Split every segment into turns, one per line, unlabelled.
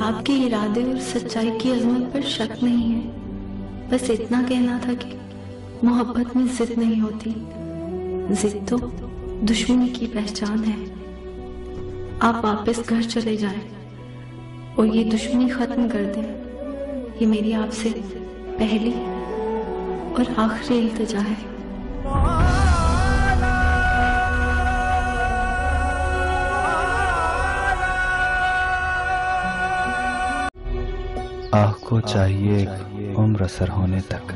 آپ کے ارادے اور سچائی کی عظمت پر شک نہیں ہے۔ بس اتنا کہنا تھا کہ محبت میں ضد نہیں ہوتی۔ ضد تو دشمنی کی پہچان ہے۔ آپ واپس گھر چلے جائیں اور یہ دشمنی ختم کر دیں۔ یہ میری آپ سے پہلی اور آخری التجا ہے۔
آہ کو چاہیے عمر سر ہونے تک۔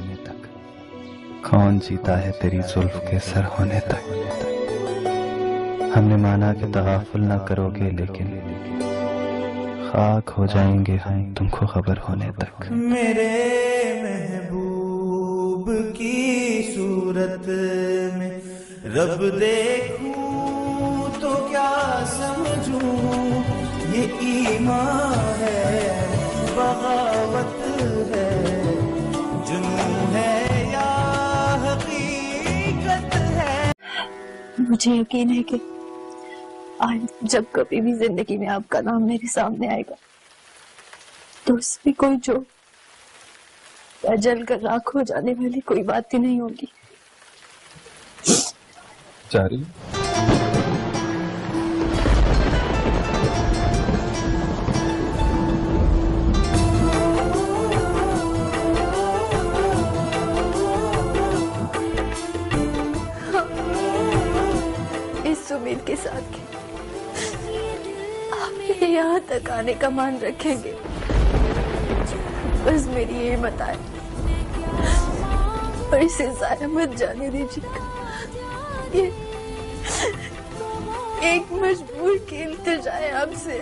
کون جیتا ہے تیری زلف کے سر ہونے تک؟ ہم نے مانا کہ تغافل نہ کرو گے، لیکن خاک ہو جائیں گے ہم تم کو خبر ہونے تک۔
میرے محبوب کی صورت میں رب دیکھوں تو کیا سمجھوں؟ یہ ایمان ہے بغاوت ہے۔ جنوں ہے یا حقیقت ہے۔
مجھے یقین ہے کہ آج جب کبھی بھی زندگی میں آپ کا نام میرے سامنے آئے گا تو اس میں کوئی جو جل کر راکھ ہو جانے والی کوئی بات ہی نہیں ہوگی۔
جاری؟
امید کے ساتھ آپ میرے یہاں تک آنے کا مان رکھیں گے۔ بس میری یہ مت آئے۔ اور اسے ضائع مت جانے دیجیے۔ گا ایک مجبور کی التجا ہے آپ سے۔